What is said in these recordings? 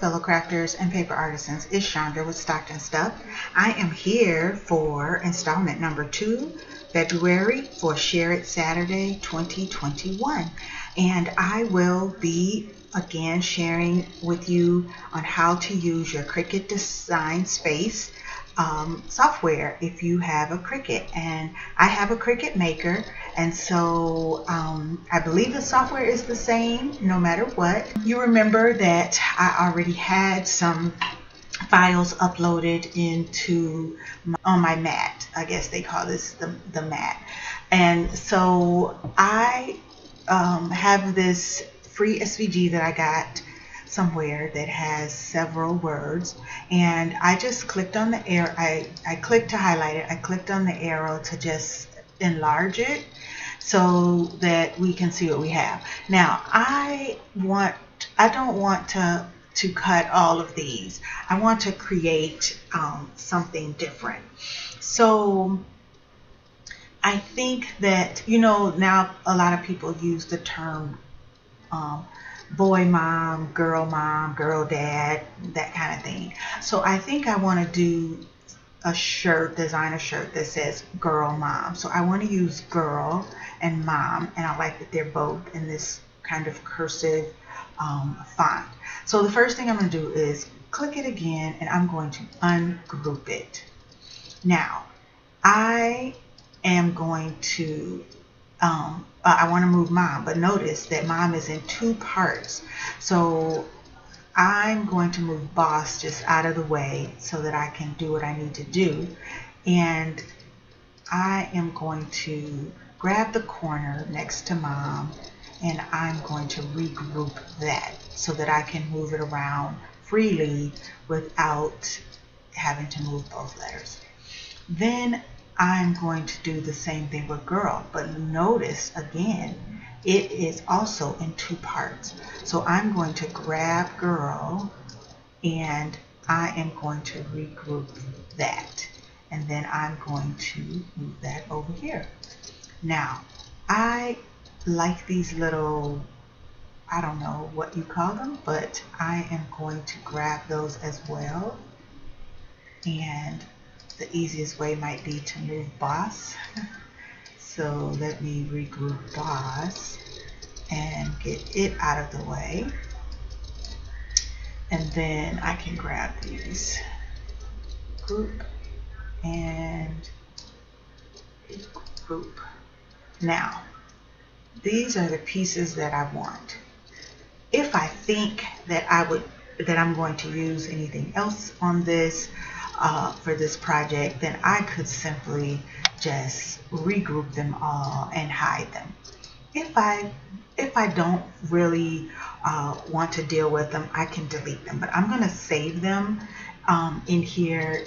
fellow crafters and paper artisans. It's Chandra with Stocked 'n' Stuffed. I am here for installment number two, February for Share It Saturday 2021. And I will be again sharing with you on how to use your Cricut Design Space um, software if you have a Cricut. And I have a Cricut Maker, and so um, I believe the software is the same no matter what. You remember that I already had some files uploaded into my, on my mat. I guess they call this the, the mat. And so I um, have this free SVG that I got somewhere that has several words. And I just clicked on the arrow I, I clicked to highlight it. I clicked on the arrow to just enlarge it so that we can see what we have. Now I want I don't want to to cut all of these. I want to create um, something different. So I think that you know now a lot of people use the term um, boy mom, girl mom, girl dad, that kind of thing. So I think I want to do a shirt, design a shirt that says girl mom. So I want to use girl and mom, and I like that they're both in this kind of cursive um, font. So the first thing I'm going to do is click it again, and I'm going to ungroup it. Now, I am going to um, uh, I want to move mom, but notice that mom is in two parts. So I'm going to move boss just out of the way so that I can do what I need to do. And I am going to grab the corner next to mom and I'm going to regroup that so that I can move it around freely without having to move both letters. Then I'm going to do the same thing with girl. But notice again, it is also in two parts. So I'm going to grab girl and I am going to regroup that. And then I'm going to move that over here. Now, I like these little, I don't know what you call them, but I am going to grab those as well. And the easiest way might be to move boss. So let me regroup boss and get it out of the way. And then I can grab these group and group. Now, these are the pieces that I want. If I think that I would that I'm going to use anything else on this, uh, for this project, then I could simply just regroup them all and hide them. If I if I don't really uh, want to deal with them, I can delete them. But I'm going to save them um, in here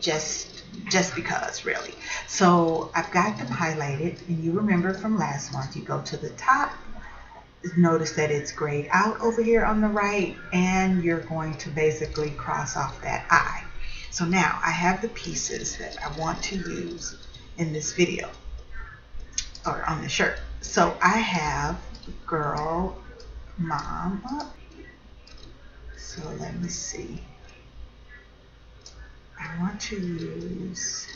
just just because really. So I've got them highlighted and you remember from last month you go to the top notice that it's grayed out over here on the right and you're going to basically cross off that I. So now I have the pieces that I want to use in this video or on the shirt. So I have girl, mom up. So let me see. I want to use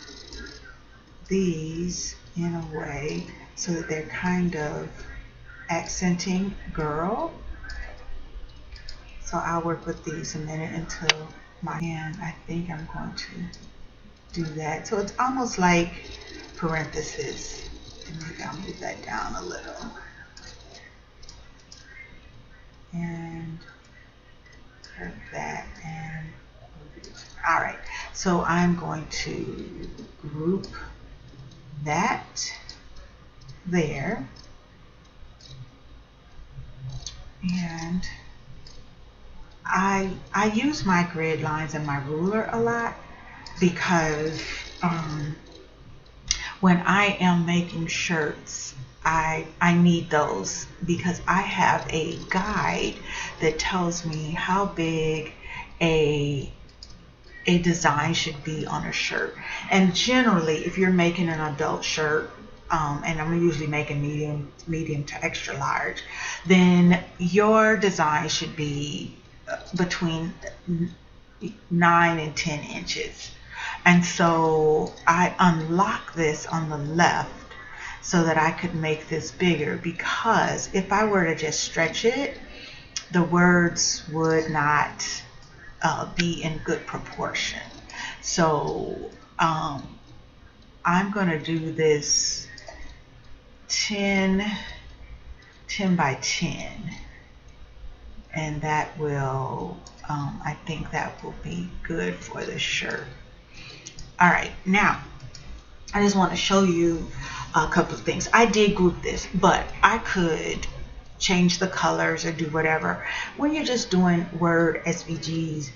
these in a way so that they're kind of accenting girl. So I'll work with these a minute until my hand, I think I'm going to do that. So it's almost like parentheses. And maybe I'll move that down a little. And curve that and all right. So I'm going to group that there. And I I use my grid lines and my ruler a lot because um, when I am making shirts, I I need those because I have a guide that tells me how big a a design should be on a shirt. And generally, if you're making an adult shirt, um, and I'm usually making medium medium to extra large, then your design should be between 9 and 10 inches. And so I unlock this on the left so that I could make this bigger because if I were to just stretch it, the words would not uh, be in good proportion. So um, I'm going to do this 10, 10 by 10 and that will um, I think that will be good for the shirt. All right now I just want to show you a couple of things. I did group this but I could change the colors or do whatever. When you're just doing word SVGs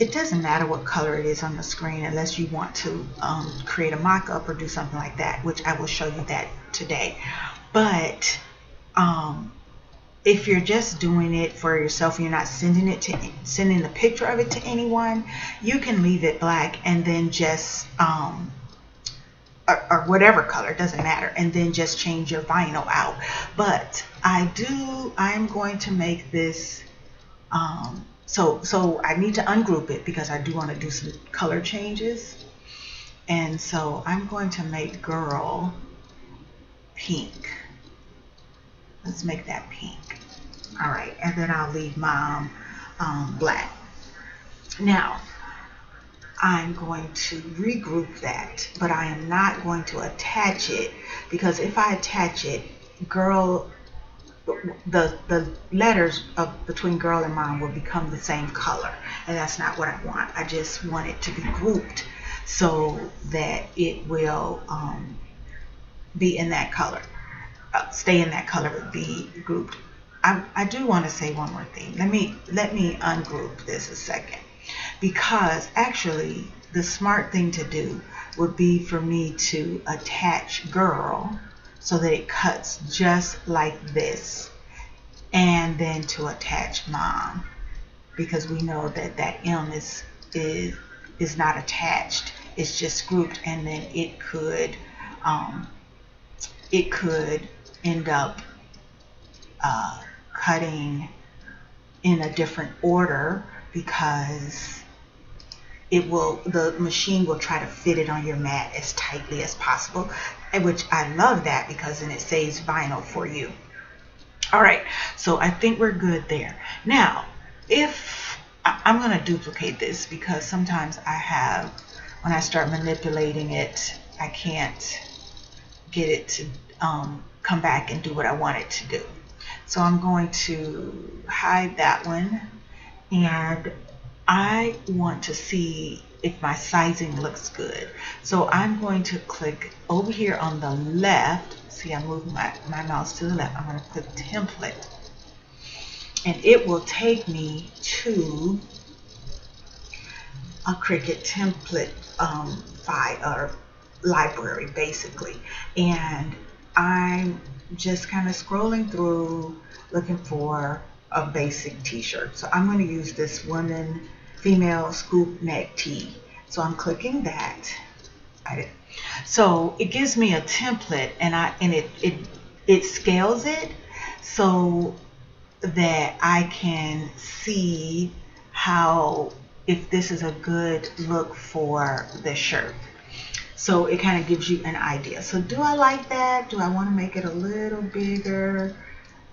it doesn't matter what color it is on the screen unless you want to um, create a mock-up or do something like that which I will show you that today. But um, if you're just doing it for yourself, you're not sending it to sending the picture of it to anyone, you can leave it black and then just um, or, or, whatever color, doesn't matter, and then just change your vinyl out. But I do, I'm going to make this, um, so, so I need to ungroup it because I do want to do some color changes. And so I'm going to make girl pink. Let's make that pink. All right, and then I'll leave mom um, black. Now, I'm going to regroup that, but I am not going to attach it because if I attach it, girl, the the letters of between girl and mom will become the same color, and that's not what I want. I just want it to be grouped so that it will um, be in that color, uh, stay in that color, be grouped I, I do want to say one more thing. Let me let me ungroup this a second. Because actually the smart thing to do would be for me to attach girl so that it cuts just like this and then to attach mom because we know that that M is is is not attached it's just grouped and then it could um, it could end up uh, cutting in a different order because it will the machine will try to fit it on your mat as tightly as possible which I love that because then it saves vinyl for you. All right so I think we're good there. Now if I'm going to duplicate this because sometimes I have when I start manipulating it I can't get it to um, come back and do what I want it to do so I'm going to hide that one and I want to see if my sizing looks good. So I'm going to click over here on the left. See, I'm moving my, my mouse to the left. I'm going to click template. And it will take me to a Cricut template um, file or library, basically. And I'm just kind of scrolling through looking for a basic t-shirt. So I'm going to use this woman female scoop neck tee. So I'm clicking that. So it gives me a template and I and it it it scales it so that I can see how if this is a good look for the shirt. So it kind of gives you an idea. So do I like that? Do I want to make it a little bigger?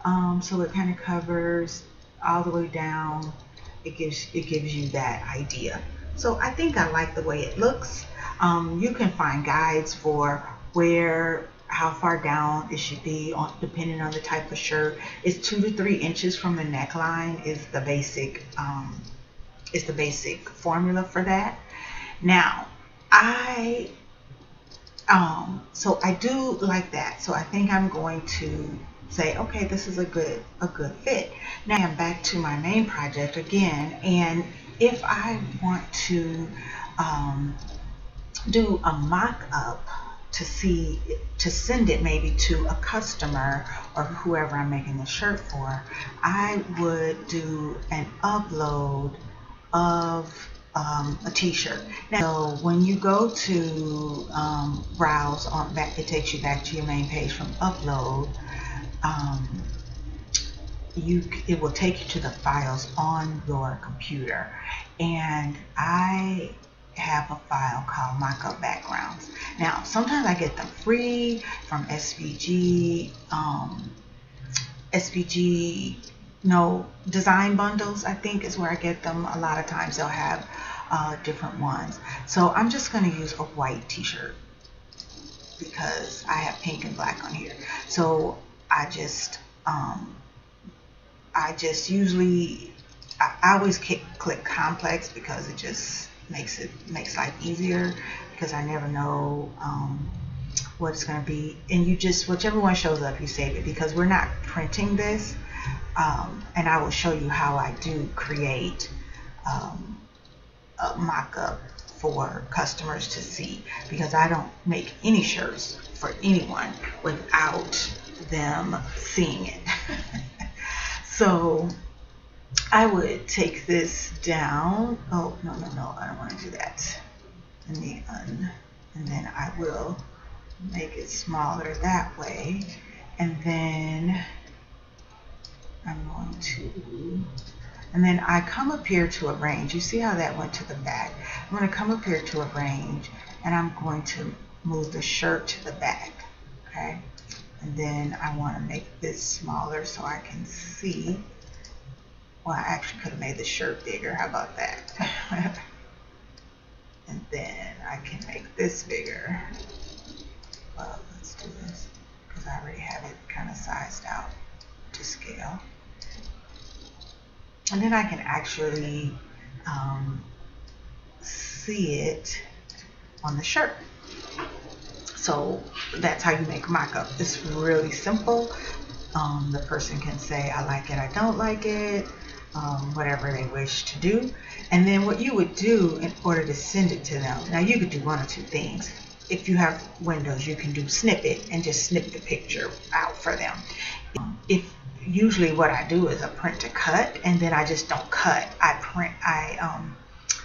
Um, so it kind of covers all the way down. It gives it gives you that idea. So I think I like the way it looks. Um, you can find guides for where how far down it should be on, depending on the type of shirt. It's two to three inches from the neckline is the basic um, is the basic formula for that. Now I um, so I do like that. So I think I'm going to say, okay, this is a good a good fit. Now I'm back to my main project again, and if I want to um, do a mock-up to see to send it maybe to a customer or whoever I'm making the shirt for, I would do an upload of um, a t-shirt. So when you go to um, browse on back, it takes you back to your main page from upload. Um, you it will take you to the files on your computer and I have a file called mockup backgrounds now sometimes I get them free from SVG um, No design bundles I think is where I get them. A lot of times they'll have uh, different ones. So I'm just going to use a white t-shirt because I have pink and black on here. So I just um, I just usually I, I always click, click complex because it just makes it makes life easier because I never know um, what it's going to be. And you just whichever one shows up you save it because we're not printing this um, and I will show you how I do create um, a mock-up for customers to see because I don't make any shirts for anyone without them seeing it So I would take this down. Oh, no, no, no, I don't want to do that. Let me un, and then I will make it smaller that way. And then I'm going to, and then I come up here to arrange. You see how that went to the back? I'm going to come up here to arrange and I'm going to move the shirt to the back. Okay. And then I want to make this smaller so I can see. Well, I actually could have made the shirt bigger. How about that? and then I can make this bigger. Well, let's do this because I already have it kind of sized out to scale. And then I can actually um, see it on the shirt. So that's how you make mock-up. It's really simple. Um, the person can say, I like it, I don't like it, um, whatever they wish to do. And then what you would do in order to send it to them, now you could do one or two things. If you have Windows, you can do snippet and just snip the picture out for them. If usually what I do is a print to cut and then I just don't cut. I print, I, um,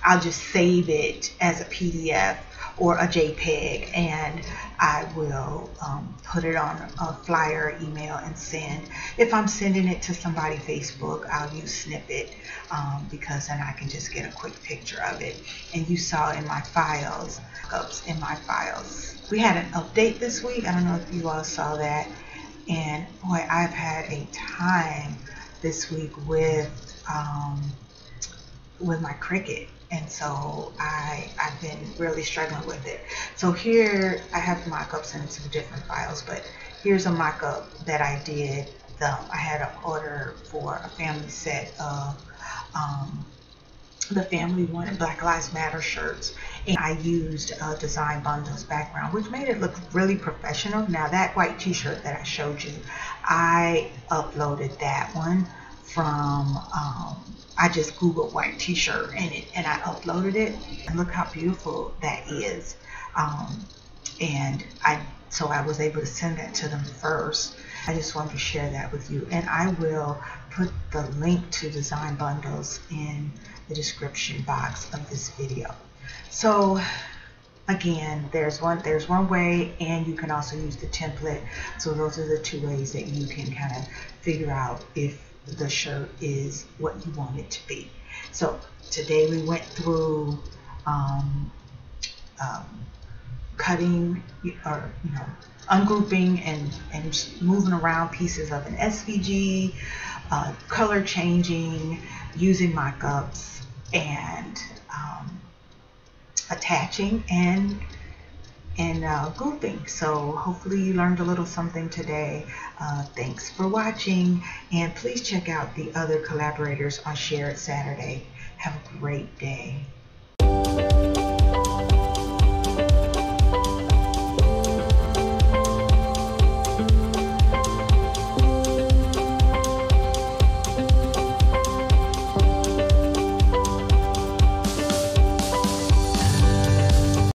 I'll just save it as a PDF or a JPEG and I will um, put it on a flyer email and send. If I'm sending it to somebody Facebook, I'll use Snippet um, because then I can just get a quick picture of it. And you saw in my files, ups in my files. We had an update this week. I don't know if you all saw that. And boy, I've had a time this week with um, with my Cricut, and so I, I've been really struggling with it. So here I have mock-ups in some different files, but here's a mock-up that I did. The, I had an order for a family set of um, the family wanted Black Lives Matter shirts and I used a design bundles background which made it look really professional. Now that white t-shirt that I showed you, I uploaded that one from um, I just googled white t-shirt and it and I uploaded it. And look how beautiful that is. Um, and I so I was able to send that to them first. I just wanted to share that with you. And I will put the link to design bundles in the description box of this video so again there's one there's one way and you can also use the template so those are the two ways that you can kind of figure out if the shirt is what you want it to be. So today we went through um, um, cutting or you know ungrouping and and moving around pieces of an SVG, uh, color changing, using mockups, and um, attaching and and uh, grouping. So hopefully you learned a little something today. Uh, thanks for watching and please check out the other collaborators on Share It Saturday. Have a great day.